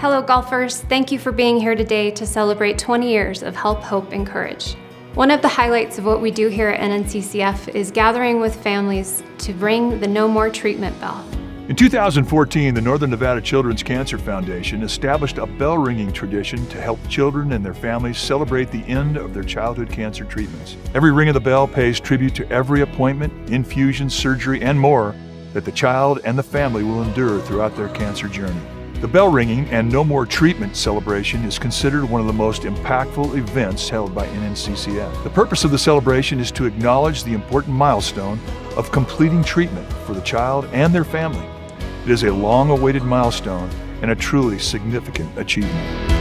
Hello, golfers. Thank you for being here today to celebrate 20 years of Help, Hope, and Courage. One of the highlights of what we do here at NNCCF is gathering with families to ring the No More Treatment bell. In 2014, the Northern Nevada Children's Cancer Foundation established a bell ringing tradition to help children and their families celebrate the end of their childhood cancer treatments. Every ring of the bell pays tribute to every appointment, infusion, surgery, and more that the child and the family will endure throughout their cancer journey. The bell ringing and No More Treatment celebration is considered one of the most impactful events held by NNCCF. The purpose of the celebration is to acknowledge the important milestone of completing treatment for the child and their family. It is a long awaited milestone and a truly significant achievement.